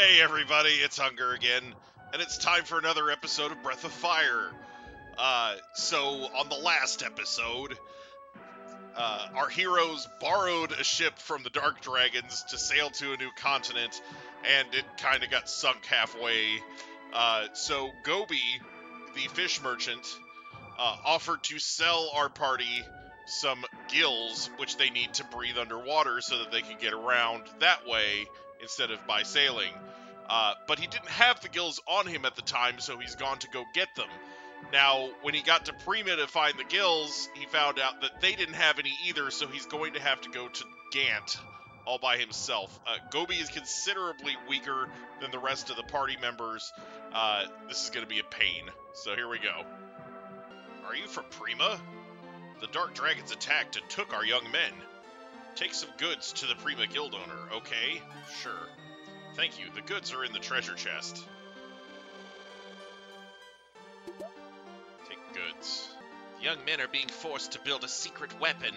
Hey everybody, it's Hunger again, and it's time for another episode of Breath of Fire. Uh, so on the last episode, uh, our heroes borrowed a ship from the Dark Dragons to sail to a new continent, and it kind of got sunk halfway. Uh, so Gobi, the fish merchant, uh, offered to sell our party some gills, which they need to breathe underwater so that they can get around that way instead of by sailing. Uh, but he didn't have the gills on him at the time, so he's gone to go get them. Now, when he got to Prima to find the gills, he found out that they didn't have any either, so he's going to have to go to Gant all by himself. Uh, Gobi is considerably weaker than the rest of the party members. Uh, this is going to be a pain. So here we go. Are you from Prima? The Dark Dragons attacked and took our young men. Take some goods to the Prima Guild owner, okay? Sure. Thank you. The goods are in the treasure chest. Take goods. The young men are being forced to build a secret weapon.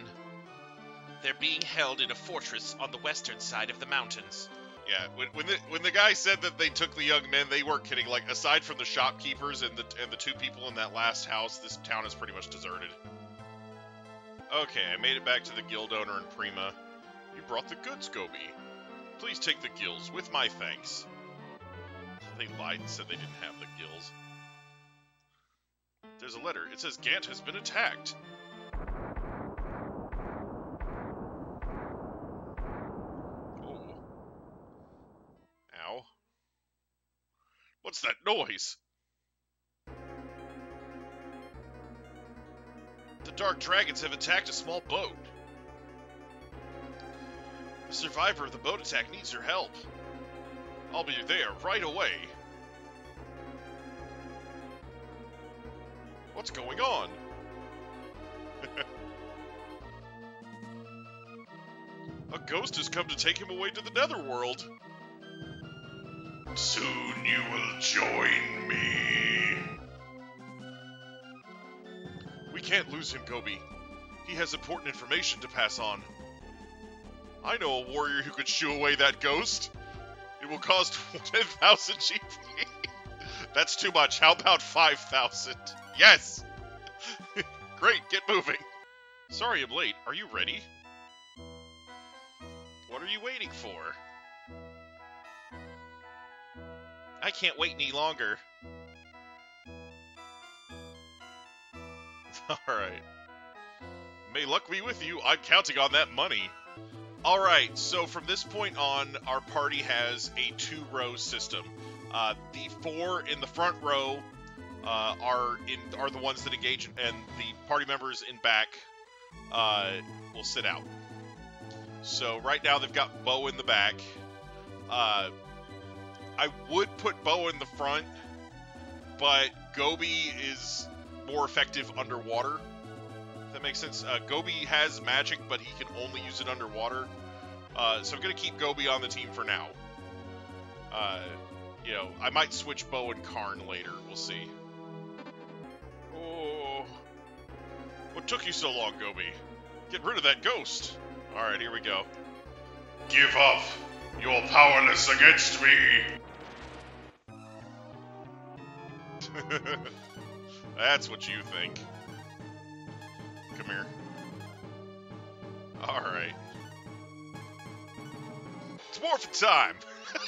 They're being held in a fortress on the western side of the mountains. Yeah, when when the, when the guy said that they took the young men, they weren't kidding. Like aside from the shopkeepers and the and the two people in that last house, this town is pretty much deserted. Okay, I made it back to the guild owner in Prima. You brought the goods, Gobi. Please take the gills, with my thanks. They lied and said they didn't have the gills. There's a letter. It says Gant has been attacked. Oh. Ow. What's that noise? The Dark Dragons have attacked a small boat. The survivor of the boat attack needs your help. I'll be there right away. What's going on? a ghost has come to take him away to the netherworld. Soon you will join me. We can't lose him, Gobi. He has important information to pass on. I know a warrior who could shoo away that ghost. It will cost 10,000 GP. That's too much. How about 5,000? Yes! Great, get moving. Sorry I'm late. Are you ready? What are you waiting for? I can't wait any longer. Alright. May luck be with you. I'm counting on that money. Alright, so from this point on, our party has a two-row system. Uh, the four in the front row uh, are in are the ones that engage, and the party members in back uh, will sit out. So right now they've got Bo in the back. Uh, I would put Bo in the front, but Gobi is more effective underwater. Makes sense. Uh, Gobi has magic, but he can only use it underwater. Uh, so I'm gonna keep Gobi on the team for now. Uh, you know, I might switch Bo and Karn later. We'll see. Oh, what took you so long, Gobi? Get rid of that ghost. All right, here we go. Give up. You're powerless against me. That's what you think. Come here. Alright. It's morphin' time!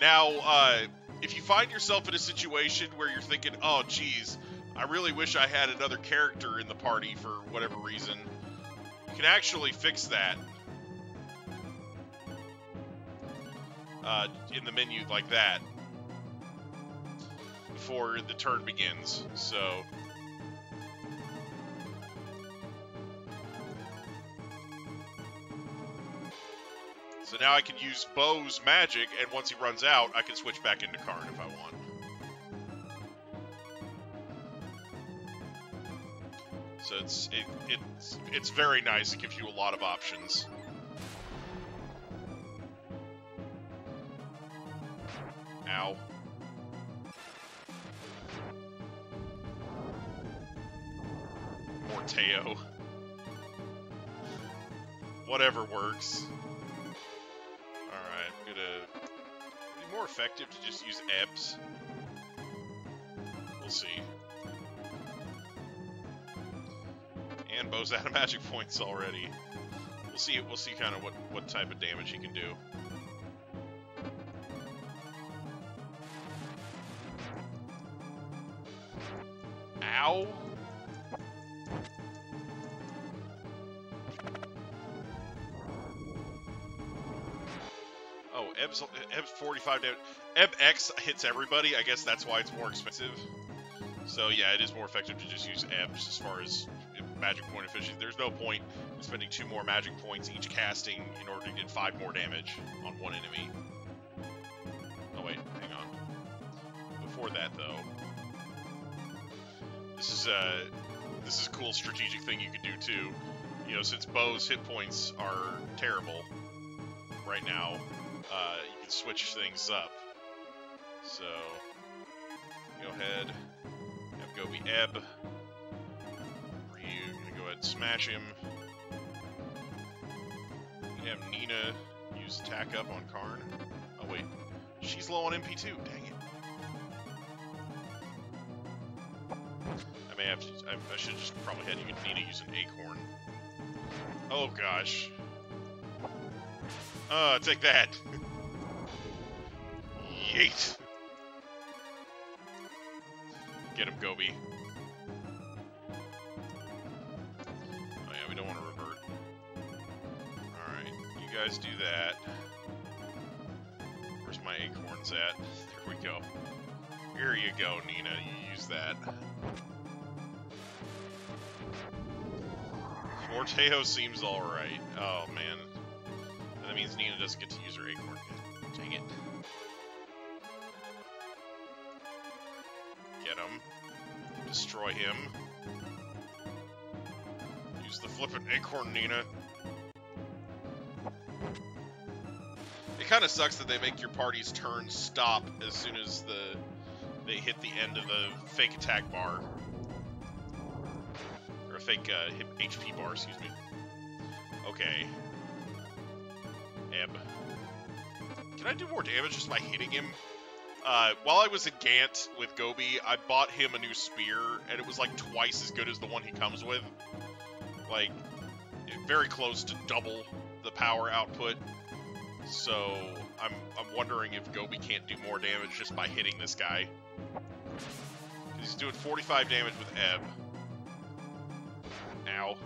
now, uh, if you find yourself in a situation where you're thinking, oh, geez, I really wish I had another character in the party for whatever reason, you can actually fix that. Uh, in the menu like that before the turn begins. So So now I can use Bo's magic, and once he runs out, I can switch back into Karn if I want. So it's it, it's it's very nice. It gives you a lot of options. Ow. Morteo. Whatever works. Effective to just use Ebbs? We'll see. And Bo's out of magic points already. We'll see. We'll see kind of what what type of damage he can do. Ow! Oh, Eb's, Eb's 45 damage. Eb X hits everybody. I guess that's why it's more expensive. So yeah, it is more effective to just use Ebs as far as magic point efficiency. There's no point in spending two more magic points each casting in order to get five more damage on one enemy. Oh wait, hang on. Before that though, this is a uh, this is a cool strategic thing you could do too. You know, since Bo's hit points are terrible right now, uh, you can switch things up. So, go ahead, have Gobi Ebb. Ryu, gonna go ahead and smash him. You have Nina use attack up on Karn. Oh wait, she's low on MP2, dang it. I may have to, I, I should just probably had Nina use an Acorn. Oh gosh. Uh, take that. Yeet. Get him, Gobi. Oh yeah, we don't want to revert. Alright, you guys do that. Where's my acorns at? There we go. Here you go, Nina. You use that. Morteo seems alright. Oh, man. That means Nina doesn't get to use her acorn. Dang it. Destroy him. Use the flippin' acorn, Nina. It kind of sucks that they make your party's turn stop as soon as the they hit the end of the fake attack bar. Or a fake uh, HP bar, excuse me. Okay. Ebb. Can I do more damage just by hitting him? Uh, while I was in Gant with Gobi, I bought him a new spear, and it was like twice as good as the one he comes with. Like, very close to double the power output. So, I'm, I'm wondering if Gobi can't do more damage just by hitting this guy. He's doing 45 damage with Ebb. Ow.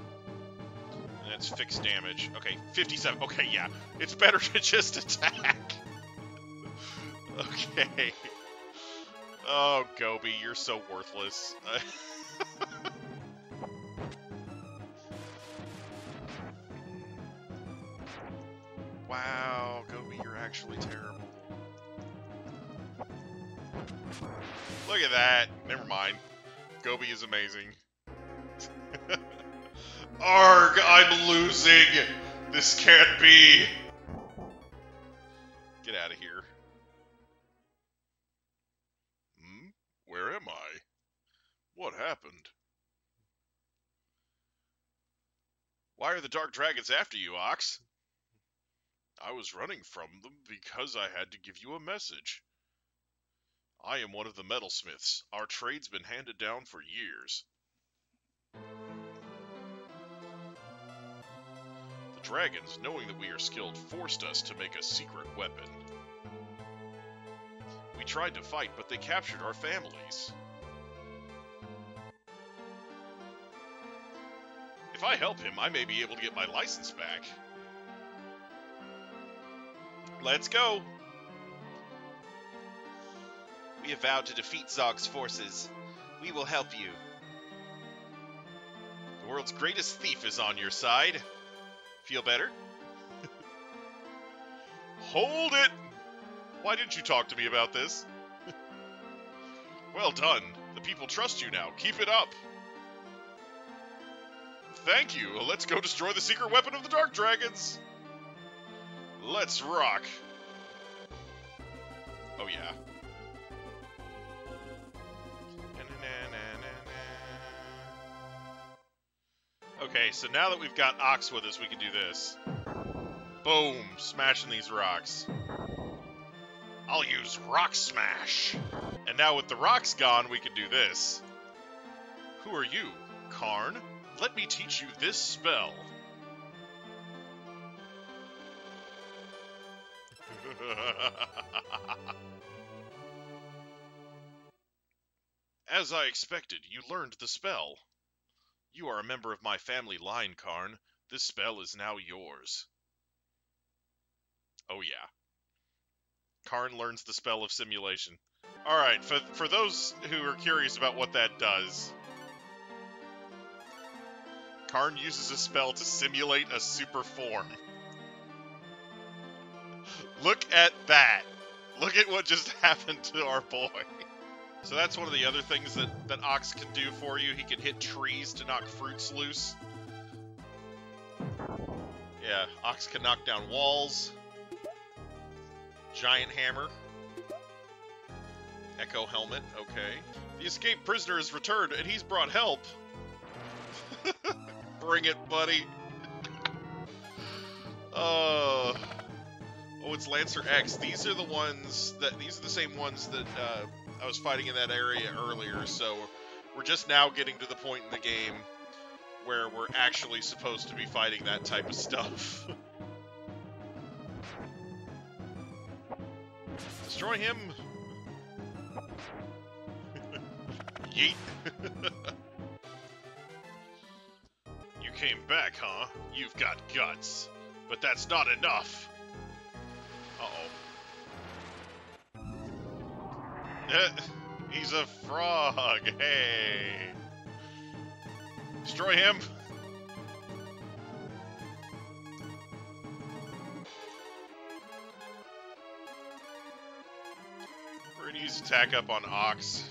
And that's fixed damage. Okay, 57. Okay, yeah. It's better to just attack. okay. Oh, Gobi, you're so worthless. wow, Gobi, you're actually terrible. Look at that. Never mind. Gobi is amazing. Arg, I'm losing! This can't be! Am I? What happened? Why are the Dark Dragons after you, Ox? I was running from them because I had to give you a message. I am one of the metalsmiths. Our trade's been handed down for years. The dragons, knowing that we are skilled, forced us to make a secret weapon. Tried to fight, but they captured our families. If I help him, I may be able to get my license back. Let's go! We have vowed to defeat Zog's forces. We will help you. The world's greatest thief is on your side. Feel better? Hold it! Why didn't you talk to me about this? well done. The people trust you now. Keep it up. Thank you. Let's go destroy the secret weapon of the Dark Dragons. Let's rock. Oh, yeah. Okay, so now that we've got Ox with us, we can do this. Boom! Smashing these rocks. I'll use Rock Smash. And now with the rocks gone, we can do this. Who are you, Karn? Let me teach you this spell. As I expected, you learned the spell. You are a member of my family line, Karn. This spell is now yours. Oh yeah. Karn learns the spell of simulation. Alright, for, for those who are curious about what that does, Karn uses a spell to simulate a super form. Look at that. Look at what just happened to our boy. So that's one of the other things that, that Ox can do for you. He can hit trees to knock fruits loose. Yeah, Ox can knock down walls. Giant hammer. Echo helmet, okay. The escaped prisoner has returned and he's brought help. Bring it, buddy. uh Oh, it's Lancer X. These are the ones that these are the same ones that uh, I was fighting in that area earlier. So we're just now getting to the point in the game where we're actually supposed to be fighting that type of stuff. Destroy him. Yeet. you came back, huh? You've got guts. But that's not enough. Uh-oh. Uh, he's a frog. Hey. Destroy him. Attack up on Ox.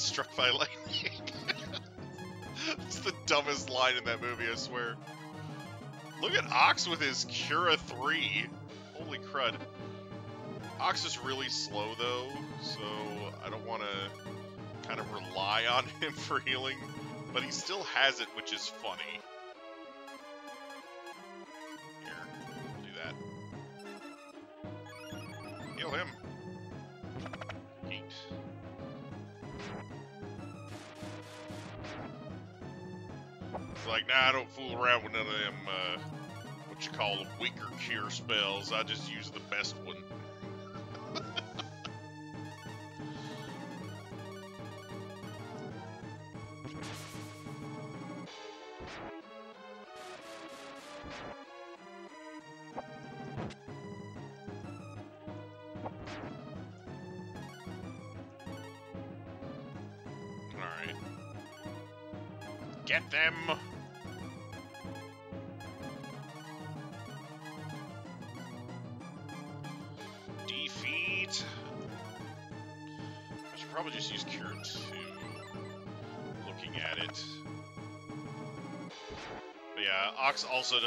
Struck by lightning? it's the dumbest line in that movie, I swear. Look at Ox with his Cura 3. Holy crud. Ox is really slow, though, so I don't want to kind of rely on him for healing, but he still has it, which is funny. It's like, nah, I don't fool around with none of them, uh, what you call them, weaker cure spells. I just use the best one.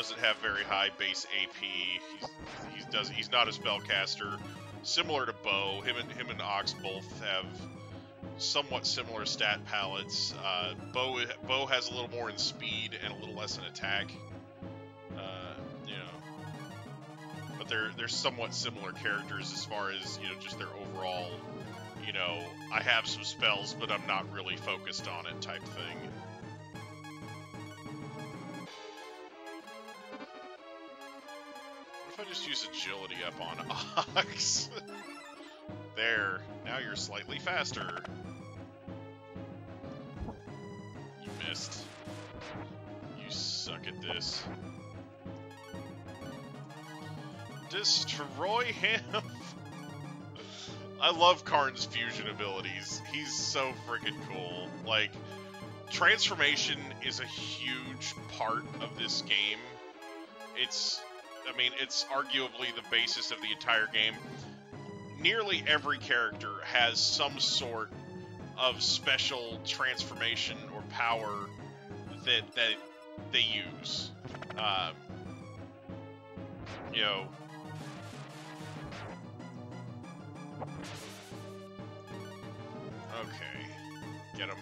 Doesn't have very high base AP. He's, does he's not a spellcaster. Similar to Bo, him and him and Ox both have somewhat similar stat palettes. Uh, Bo Bo has a little more in speed and a little less in attack. Uh, you know, but they're they're somewhat similar characters as far as you know just their overall. You know, I have some spells, but I'm not really focused on it type thing. Up on Ox? there, now you're slightly faster. You missed. You suck at this. Destroy him! I love Karn's fusion abilities. He's so freaking cool. Like, transformation is a huge part of this game. It's, I mean, it's arguably the basis of the entire game. Nearly every character has some sort of special transformation or power that that they use. Um, you know. Okay, get him.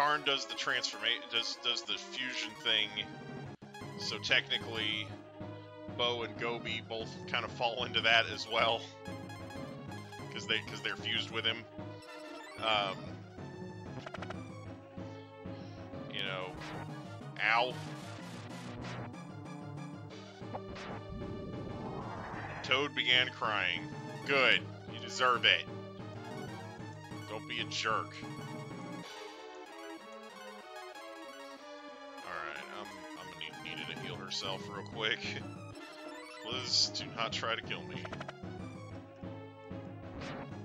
Karn does the transformation, does does the fusion thing. So technically, Bo and Gobi both kind of fall into that as well, because they because they're fused with him. Um, you know, ow. Toad began crying. Good, you deserve it. Don't be a jerk. Herself real quick. Liz, do not try to kill me.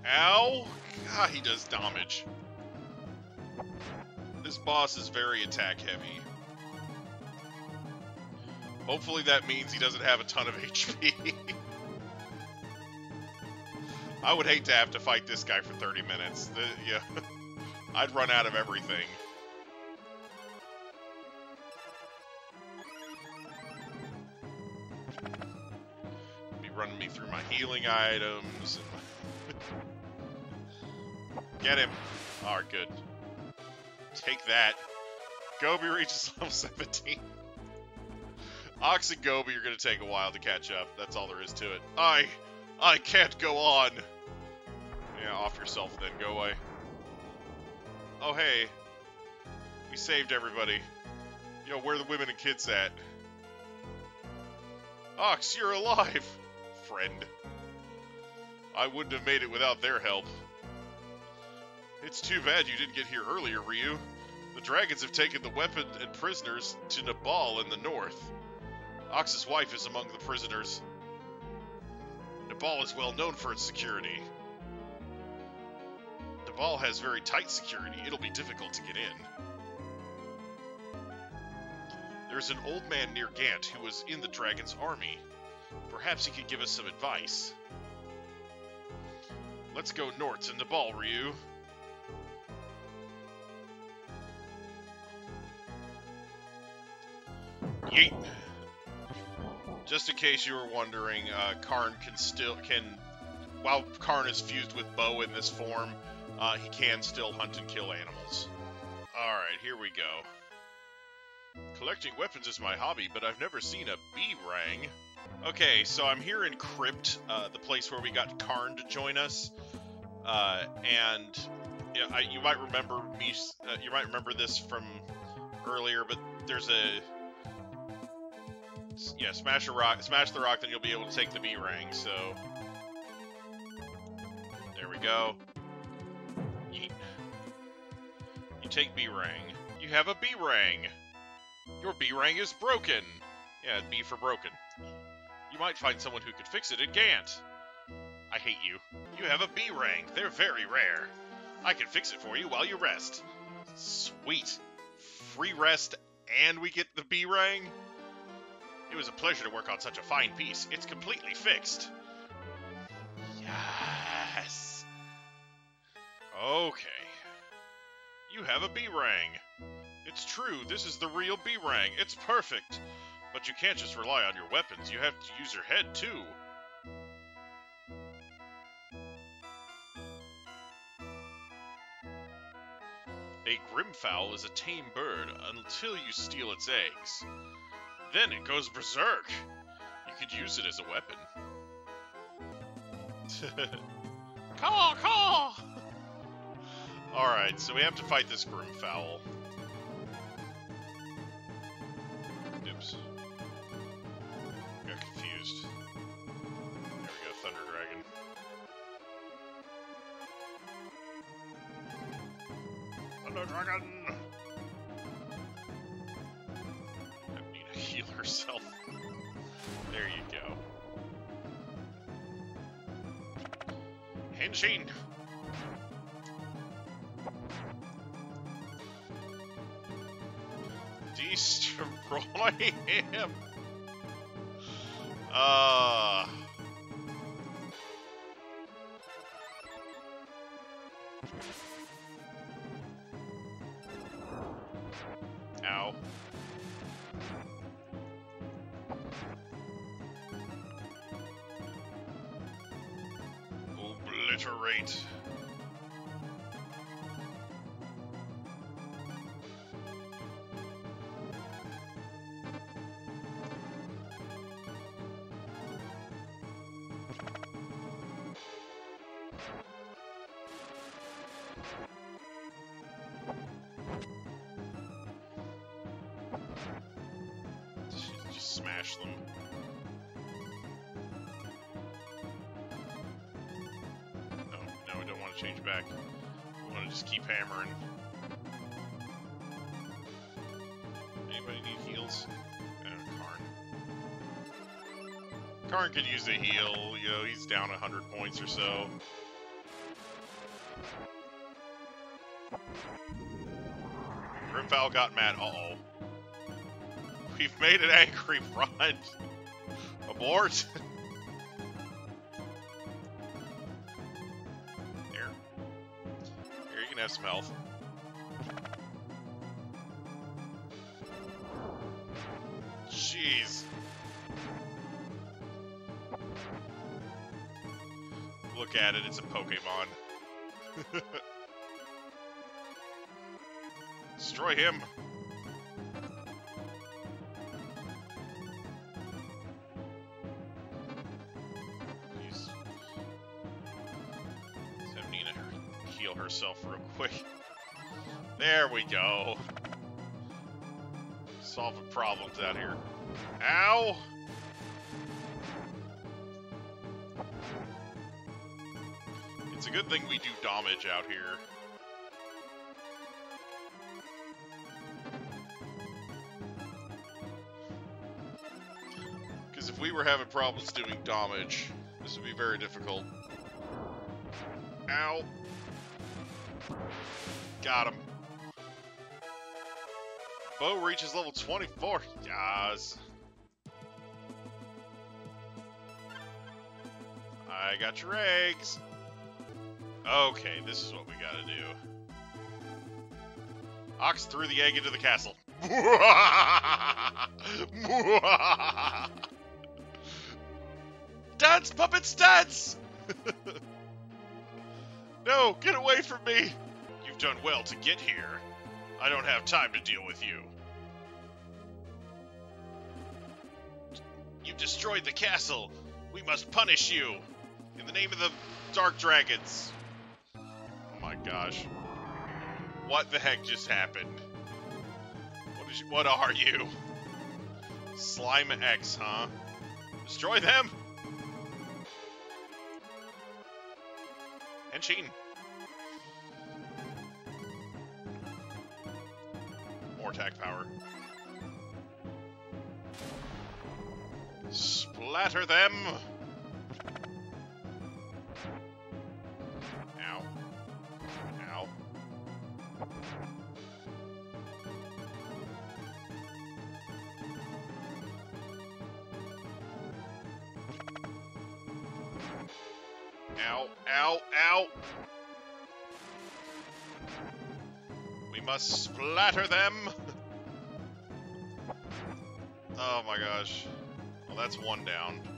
Ow! God, he does damage. This boss is very attack heavy. Hopefully that means he doesn't have a ton of HP. I would hate to have to fight this guy for 30 minutes. The, yeah, I'd run out of everything. Healing items. Get him. Alright, good. Take that. Gobi reaches level 17. Ox and Gobi are going to take a while to catch up. That's all there is to it. I... I can't go on. Yeah, off yourself then. Go away. Oh, hey. We saved everybody. Yo, where the women and kids at? Ox, you're alive! Friend. I wouldn't have made it without their help. It's too bad you didn't get here earlier, Ryu. The dragons have taken the weapon and prisoners to Nabal in the north. Ox's wife is among the prisoners. Nabal is well known for its security. Nabal has very tight security. It'll be difficult to get in. There's an old man near Gant who was in the dragon's army. Perhaps he could give us some advice. Let's go north to Nabal, Ryu. Yeet. Just in case you were wondering, uh, Karn can still can, while Karn is fused with Bo in this form, uh, he can still hunt and kill animals. All right, here we go. Collecting weapons is my hobby, but I've never seen a B-Rang. Okay, so I'm here in Krypt, uh, the place where we got Karn to join us, uh, and yeah, I, you might remember me. Uh, you might remember this from earlier, but there's a yeah, smash a rock, smash the rock, then you'll be able to take the B rang. So there we go. Yeet. You take B rang. You have a B rang. Your B rang is broken. Yeah, B for broken. You might find someone who could fix it at Gant. I hate you. You have a B rang. They're very rare. I can fix it for you while you rest. Sweet. Free rest and we get the B rang? It was a pleasure to work on such a fine piece. It's completely fixed. Yes. Okay. You have a B-Rang. It's true, this is the real B-Rang. It's perfect. But you can't just rely on your weapons. You have to use your head, too. A Grimfowl is a tame bird until you steal its eggs. Then it goes berserk. You could use it as a weapon. caw, caw! Alright, so we have to fight this Grimfowl. Obliterate. Just, just smash them. Change back. We want to just keep hammering. Anybody need heals? Uh, Karn. Karn could use a heal. You know, he's down 100 points or so. Grimfowl got mad. Uh-oh. We've made an angry run. Abort. have some health. Jeez. Look at it, it's a Pokemon. Destroy him. Solving problems out here. Ow! It's a good thing we do damage out here. Because if we were having problems doing damage, this would be very difficult. Ow. Got him. Bo reaches level 24. Yes. I got your eggs. Okay, this is what we gotta do. Ox threw the egg into the castle. dance, puppets, dance! no, get away from me! You've done well to get here. I don't have time to deal with you. You've destroyed the castle. We must punish you. In the name of the Dark Dragons. Oh my gosh. What the heck just happened? What is what are you? Slime X, huh? Destroy them! And Sheen. Attack power. Splatter them! Ow. Ow. Ow, ow, ow! We must splatter them! Oh my gosh. Well, that's one down.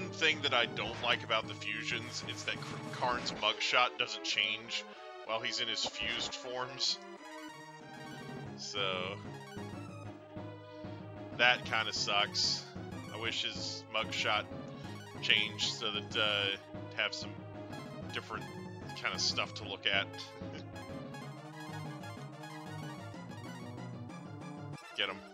One thing that I don't like about the fusions, is that Karn's mugshot doesn't change while he's in his fused forms. So that kind of sucks. I wish his mugshot changed so that uh, have some different kind of stuff to look at. Get him.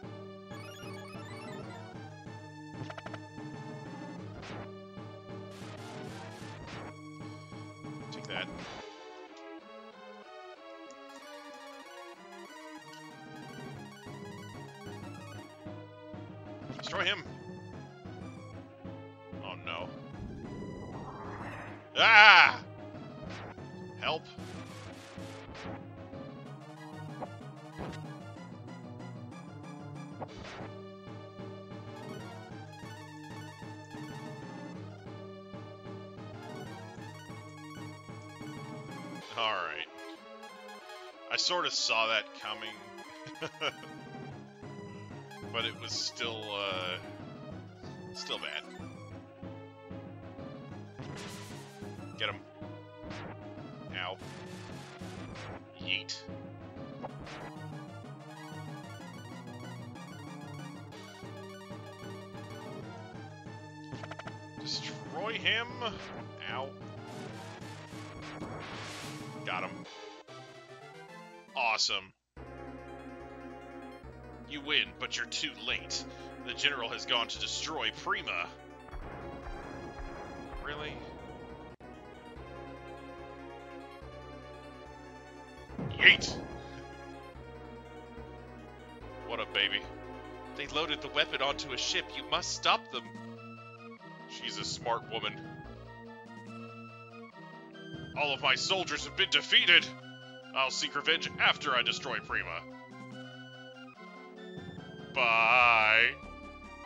Sort of saw that coming. but it was still, uh, still bad. Get him. Ow. Yeet. Destroy him. Awesome. You win, but you're too late. The general has gone to destroy Prima. Really? Yeet! What up, baby? They loaded the weapon onto a ship. You must stop them. She's a smart woman. All of my soldiers have been defeated! I'll seek revenge after I destroy Prima. Bye!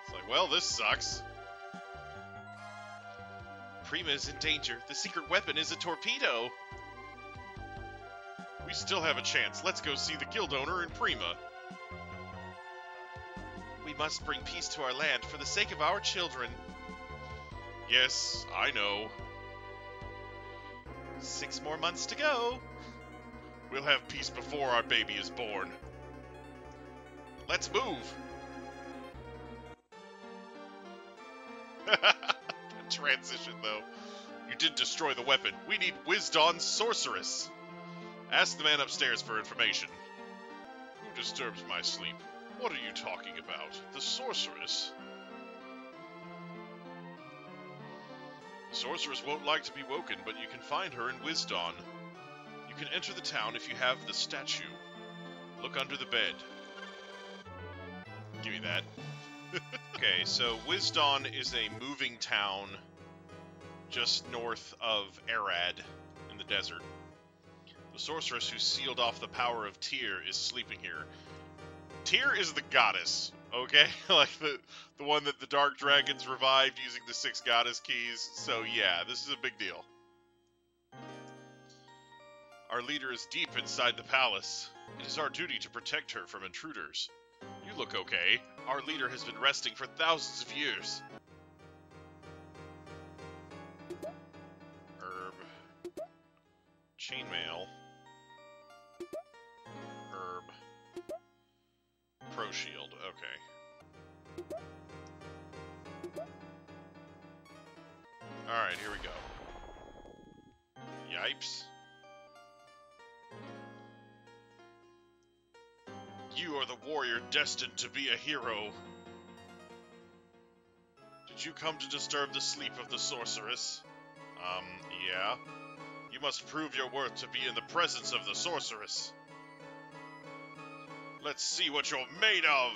It's like, well, this sucks. Prima is in danger. The secret weapon is a torpedo. We still have a chance. Let's go see the guild owner and Prima. We must bring peace to our land for the sake of our children. Yes, I know. Six more months to go. We'll have peace before our baby is born. Let's move. Transition, though. You did destroy the weapon. We need Wisdon's sorceress. Ask the man upstairs for information. Who disturbs my sleep? What are you talking about? The sorceress? The sorceress won't like to be woken, but you can find her in Wisdon. You can enter the town if you have the statue. Look under the bed. Give me that. okay, so Wisdon is a moving town just north of Arad in the desert. The sorceress who sealed off the power of Tyr is sleeping here. Tyr is the goddess, okay? like the the one that the dark dragons revived using the six goddess keys. So yeah, this is a big deal. Our leader is deep inside the palace. It is our duty to protect her from intruders. You look okay. Our leader has been resting for thousands of years. Herb. Chainmail. Herb. Pro shield. Okay. Alright, here we go. Yipes. You are the warrior destined to be a hero. Did you come to disturb the sleep of the sorceress? Um, yeah. You must prove your worth to be in the presence of the sorceress. Let's see what you're made of!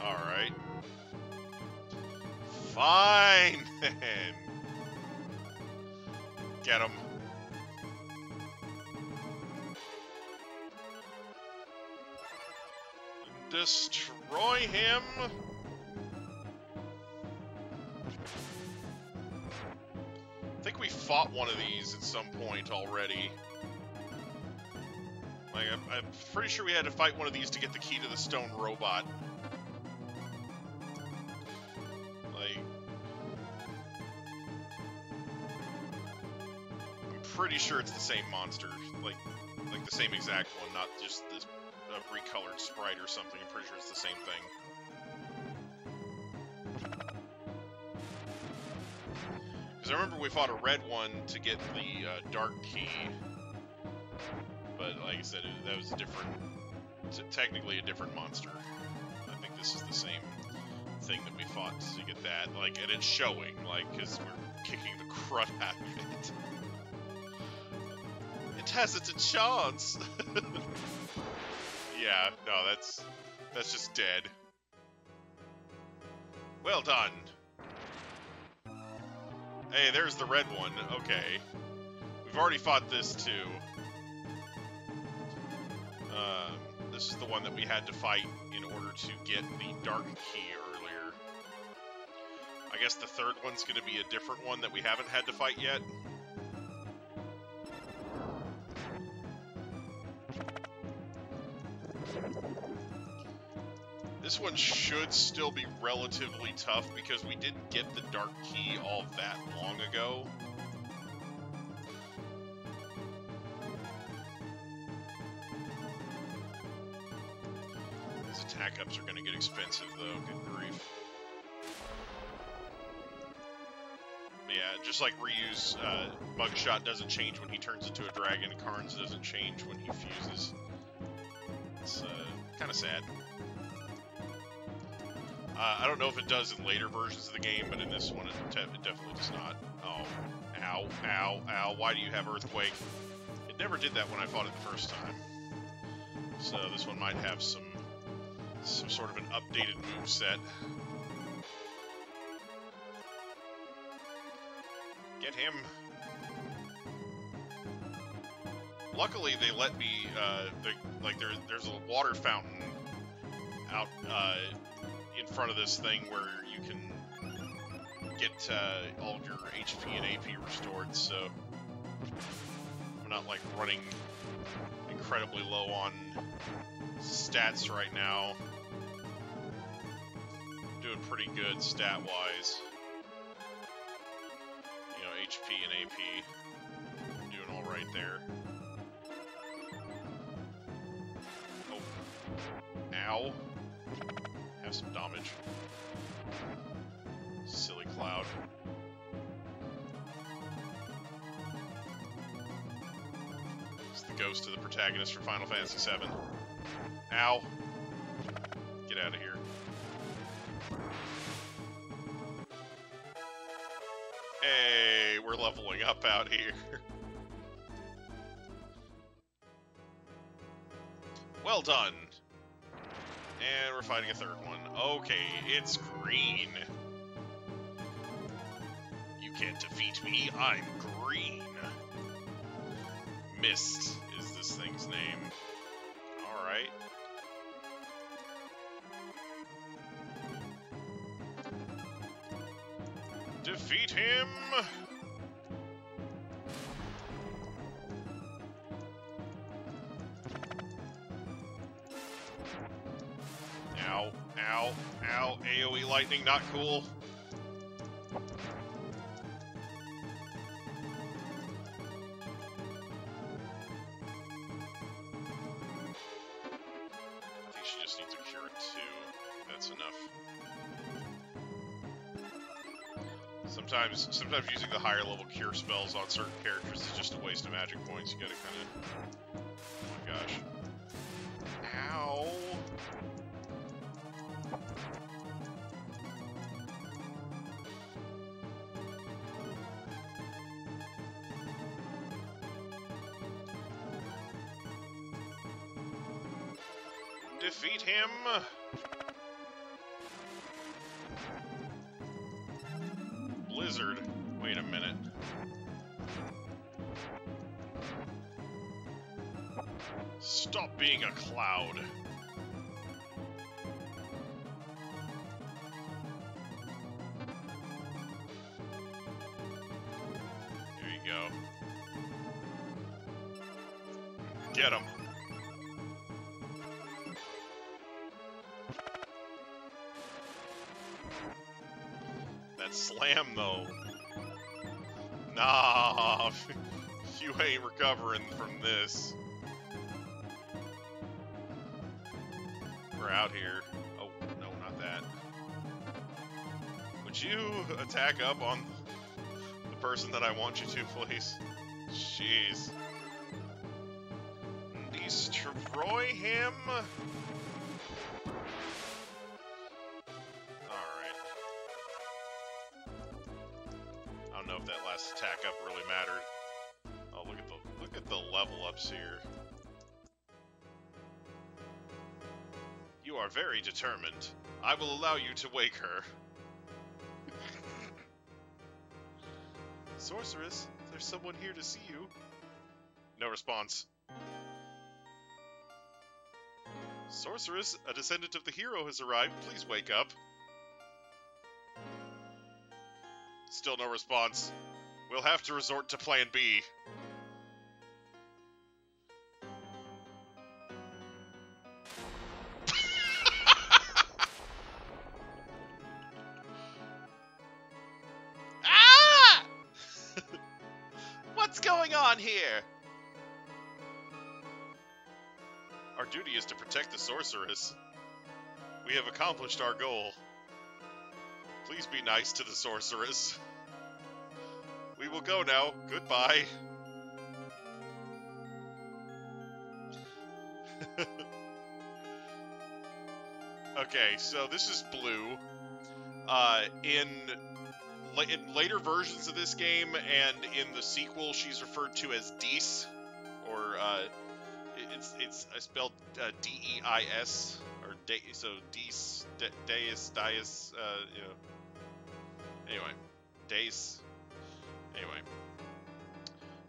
Alright. Fine, then. Get him. destroy him. I think we fought one of these at some point already. Like, I'm, I'm pretty sure we had to fight one of these to get the key to the stone robot. Like... I'm pretty sure it's the same monster. Like, like the same exact one, not just this uh, recolored sprite or something. I'm pretty sure it's the same thing. Because I remember we fought a red one to get the uh, dark key, but like I said, it, that was a different, technically a different monster. I think this is the same thing that we fought to get that, like, and it's showing, like, because we're kicking the crud out of it. It has its a chance. yeah, no, that's that's just dead. Well done. Hey, there's the red one. Okay. We've already fought this too. Um, this is the one that we had to fight in order to get the dark key earlier. I guess the third one's going to be a different one that we haven't had to fight yet. This one should still be relatively tough because we didn't get the dark key all that long ago. These attack ups are going to get expensive though, good grief. Yeah, just like Ryu's uh, Mugshot doesn't change when he turns into a dragon, Karn's doesn't change when he fuses. It's uh, kind of sad. Uh, I don't know if it does in later versions of the game, but in this one it, it definitely does not. Oh, ow, ow, ow, why do you have Earthquake? It never did that when I fought it the first time. So this one might have some some sort of an updated move set. Luckily, they let me, uh, they, like, there, there's a water fountain out, uh, in front of this thing where you can get, uh, all your HP and AP restored, so I'm not, like, running incredibly low on stats right now. Doing pretty good stat-wise. You know, HP and AP. Doing alright there. Ow. Have some damage. Silly cloud. It's the ghost of the protagonist from Final Fantasy VII. Ow. Get out of here. Hey, we're leveling up out here. well done. And we're fighting a third one. Okay, it's green. You can't defeat me, I'm green. Mist is this thing's name. Alright. Defeat him! Too. That's enough. Sometimes, sometimes using the higher level cure spells on certain characters is just a waste of magic points. You gotta kind Defeat him! Blizzard. Wait a minute. Stop being a cloud. Slam, though. Nah, You ain't recovering from this. We're out here. Oh, no, not that. Would you attack up on the person that I want you to, please? Jeez. Destroy him? Ups here. You are very determined. I will allow you to wake her. Sorceress, there's someone here to see you. No response. Sorceress, a descendant of the hero has arrived. Please wake up. Still no response. We'll have to resort to plan B. sorceress. We have accomplished our goal. Please be nice to the sorceress. We will go now. Goodbye. okay, so this is Bleu. Uh, in in later versions of this game and in the sequel, she's referred to as Dees, or uh, it's it's uh, spelled uh, D E I S or de, so Dees de, Deus Dias uh, you know. Anyway, Deus. Anyway,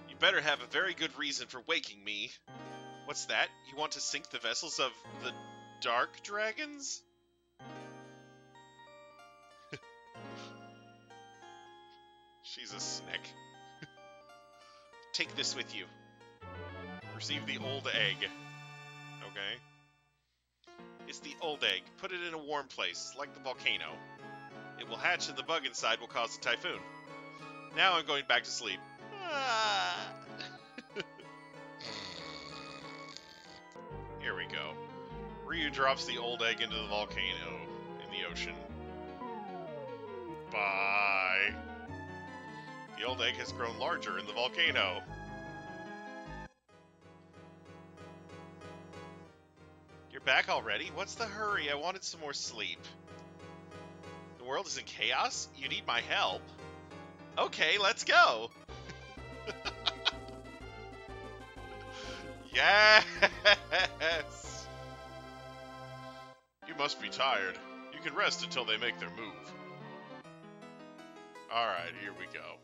You better have a very good reason for waking me. What's that? You want to sink the vessels of the Dark Dragons? she's a snick. Take this with you. Receive the old egg. Okay. It's the old egg. Put it in a warm place, like the volcano. It will hatch and the bug inside will cause a typhoon. Now I'm going back to sleep. Ah. Here we go. Ryu drops the old egg into the volcano in the ocean. Bye. The old egg has grown larger in the volcano. Back already? What's the hurry? I wanted some more sleep. The world is in chaos? You need my help. Okay, let's go. Yes! You must be tired. You can rest until they make their move. Alright, here we go.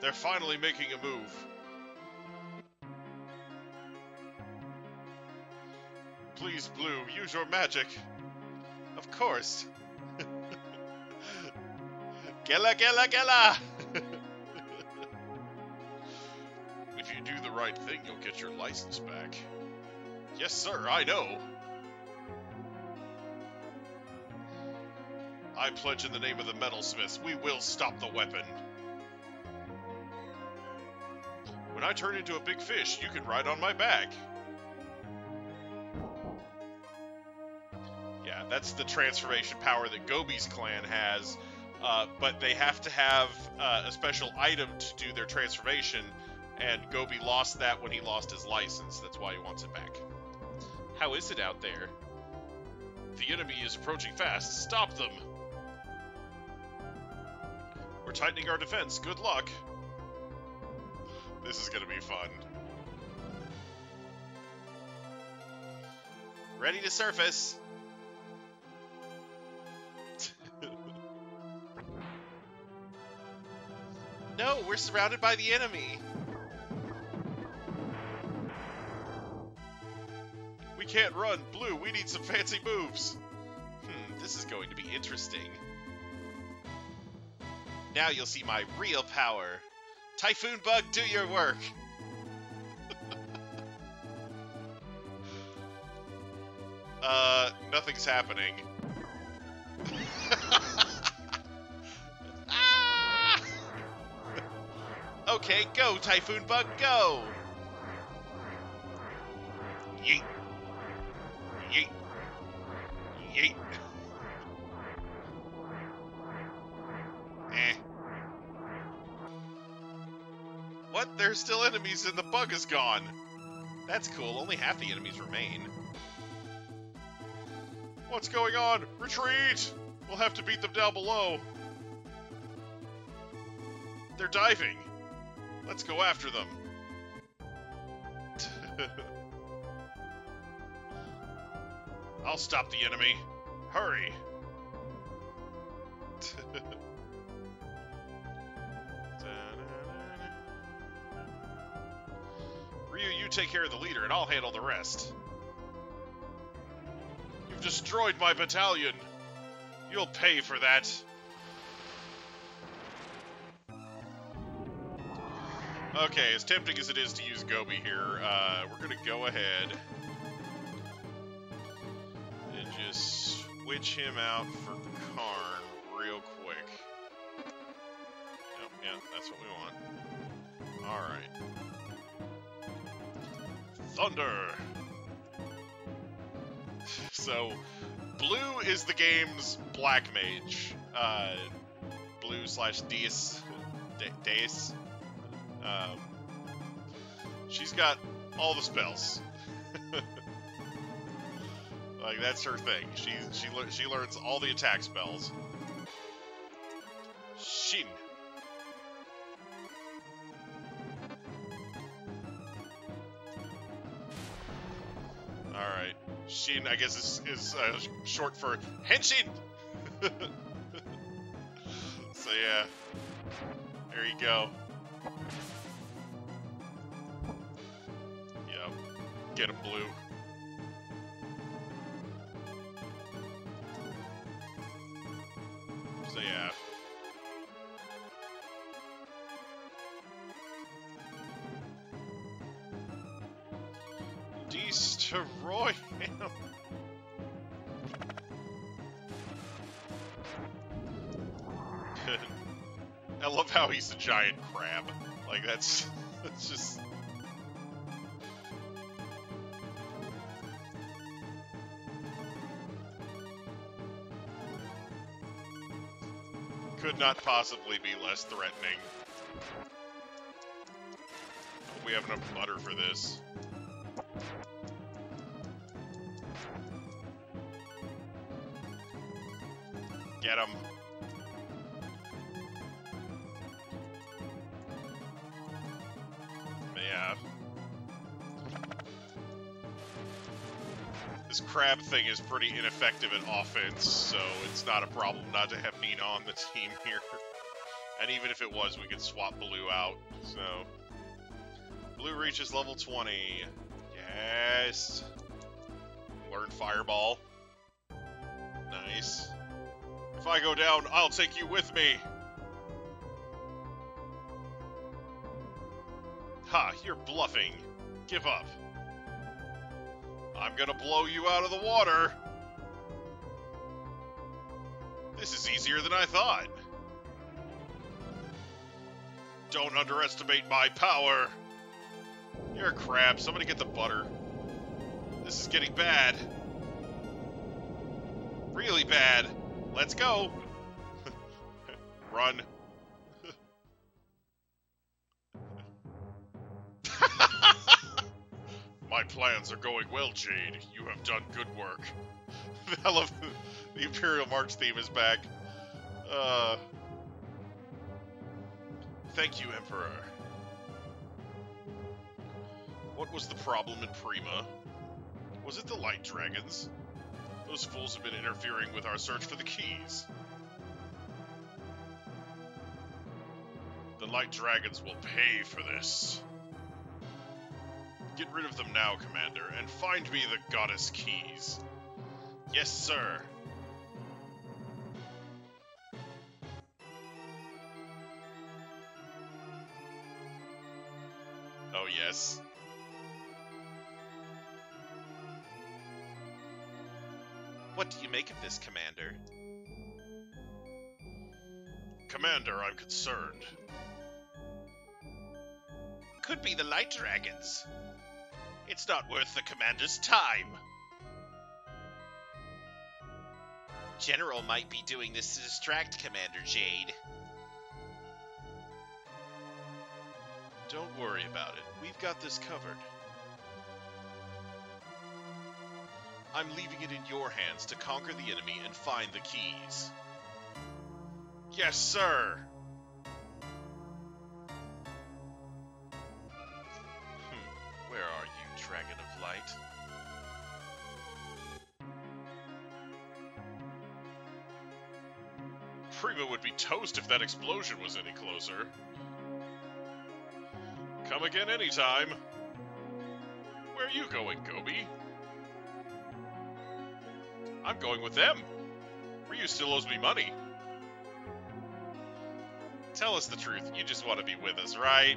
They're finally making a move. Please, Bleu, use your magic. Of course. Gela, gela, gela! If you do the right thing, you'll get your license back. Yes, sir, I know. I pledge in the name of the metalsmiths, we will stop the weapon. When I turn into a big fish, you can ride on my back. Yeah, that's the transformation power that Gobi's clan has, uh, but they have to have uh, a special item to do their transformation, and Gobi lost that when he lost his license. That's why he wants it back. How is it out there? The enemy is approaching fast. Stop them! We're tightening our defense. Good luck. This is gonna be fun. Ready to surface. no, we're surrounded by the enemy. We can't run. Bleu, we need some fancy moves. Hmm, this is going to be interesting. Now you'll see my real power. Typhoon Bug, do your work. uh, nothing's happening. ah! okay, go, Typhoon Bug, go! What? There's still enemies and the bug is gone. That's cool. Only half the enemies remain. What's going on? Retreat! We'll have to beat them down below. They're diving. Let's go after them. I'll stop the enemy. Hurry. take care of the leader, and I'll handle the rest. You've destroyed my battalion. You'll pay for that. Okay, as tempting as it is to use Gobi here, uh, we're gonna go ahead and just switch him out for Karn real quick. Yep, yeah, that's what we want. Alright. Thunder! So, Bleu is the game's Black Mage. Uh, Bleu slash Deus. Deus. Um, she's got all the spells. like that's her thing. She she she learns all the attack spells. Shin. Shin, I guess, is, is uh, short for Henshin! so, yeah. There you go. Yep. Get him Bleu. So, yeah. He's a giant crab. Like that's that's just could not possibly be less threatening. We have enough butter for this. Get him. This crab thing is pretty ineffective at offense, so it's not a problem not to have Nina on the team here. And even if it was, we could swap Bleu out, so... Bleu reaches level 20. Yes! Learn Fireball. Nice. If I go down, I'll take you with me! Ha, you're bluffing. Give up. I'm gonna blow you out of the water. This is easier than I thought. Don't underestimate my power. You're a crab. Somebody get the butter. This is getting bad. Really bad. Let's go. Run. My plans are going well, Jade. You have done good work. I love the Imperial March theme is back. Uh, thank you, Emperor. What was the problem in Prima? Was it the Light Dragons? Those fools have been interfering with our search for the keys. The Light Dragons will pay for this. Get rid of them now, Commander, and find me the Goddess Keys. Yes, sir. Oh, yes. What do you make of this, Commander? Commander, I'm concerned. could be the Light Dragons. It's not worth the commander's time. General might be doing this to distract Commander Jade. Don't worry about it. We've got this covered. I'm leaving it in your hands to conquer the enemy and find the keys. Yes, sir! Prima would be toast if that explosion was any closer. Come again anytime. Where are you going, Gobi? I'm going with them. Ryu still owes me money. Tell us the truth. You just want to be with us, right?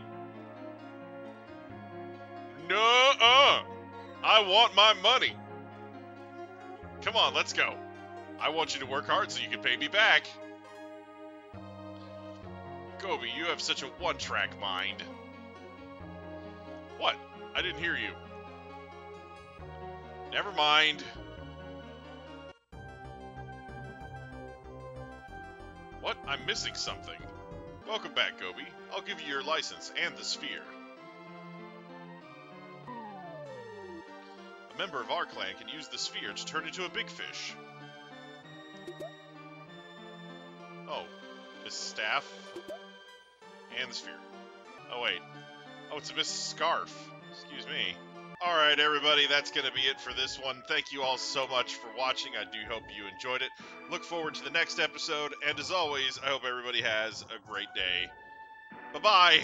No, uh. I want my money. Come on, let's go. I want you to work hard so you can pay me back. Gobi, you have such a one-track mind. What? I didn't hear you. Never mind. What? I'm missing something. Welcome back, Gobi. I'll give you your license and the sphere. A member of our clan can use the sphere to turn into a big fish. Oh, Miss Staff and the sphere. Oh wait. Oh, it's a Miss Scarf. Excuse me. Alright, everybody, that's going to be it for this one. Thank you all so much for watching. I do hope you enjoyed it. Look forward to the next episode, and as always, I hope everybody has a great day. Bye bye!